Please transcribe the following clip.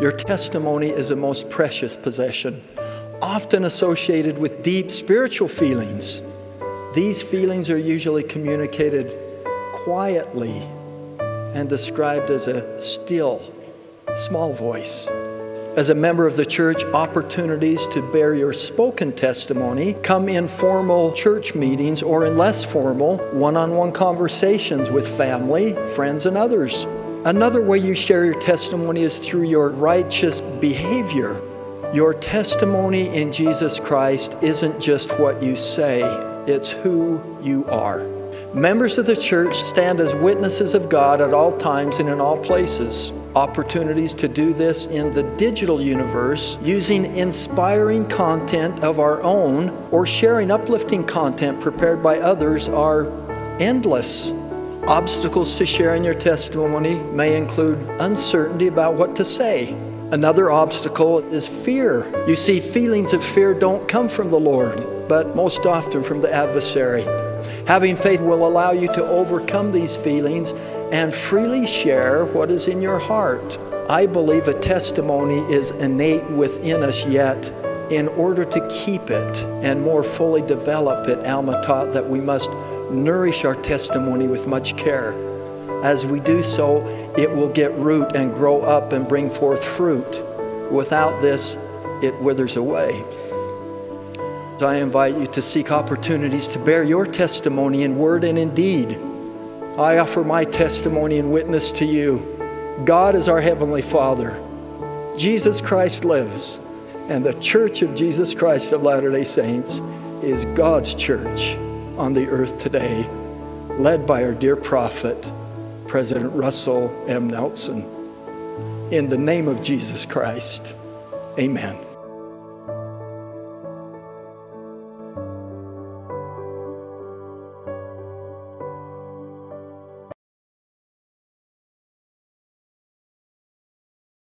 Your testimony is a most precious possession, often associated with deep spiritual feelings. These feelings are usually communicated quietly and described as a still, small voice. As a member of the church, opportunities to bear your spoken testimony come in formal church meetings or in less formal one on one conversations with family, friends, and others. Another way you share your testimony is through your righteous behavior. Your testimony in Jesus Christ isn't just what you say, it's who you are. Members of the church stand as witnesses of God at all times and in all places. Opportunities to do this in the digital universe using inspiring content of our own or sharing uplifting content prepared by others are endless. Obstacles to sharing your testimony may include uncertainty about what to say. Another obstacle is fear. You see, feelings of fear don't come from the Lord, but most often from the adversary. Having faith will allow you to overcome these feelings and freely share what is in your heart. I believe a testimony is innate within us yet. In order to keep it and more fully develop it, Alma taught that we must nourish our testimony with much care. As we do so, it will get root and grow up and bring forth fruit. Without this, it withers away. I invite you to seek opportunities to bear your testimony in word and in deed. I offer my testimony and witness to you. God is our Heavenly Father. Jesus Christ lives, and the Church of Jesus Christ of Latter day Saints is God's church on the earth today, led by our dear prophet, President Russell M. Nelson. In the name of Jesus Christ, amen.